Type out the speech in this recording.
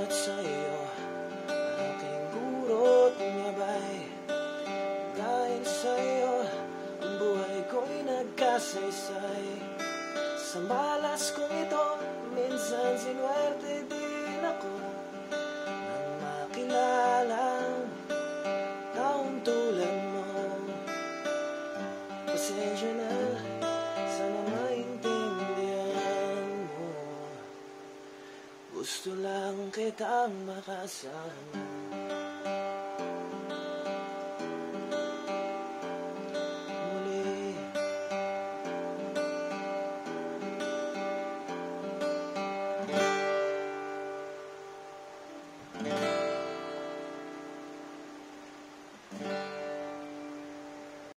at sa Aking gurot ngabay Dahil sa iyo Ang buhay ko'y nagkasaysay. Sa malas kong ito Minsan sinuwerte din ako. Nang makilalang Taong tulad mo. Pasensya na. Gusto lang kitang makasama. Muli. Thank